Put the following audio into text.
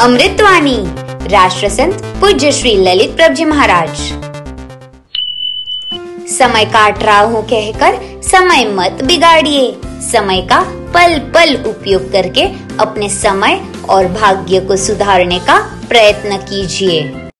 अमृतवाणी राष्ट्र संत पूज्य श्री ललित प्रभ जी महाराज। समय काट रहा हूँ कहकर समय मत बिगाड़िए। समय का पल पल उपयोग करके अपने समय और भाग्य को सुधारने का प्रयत्न कीजिए।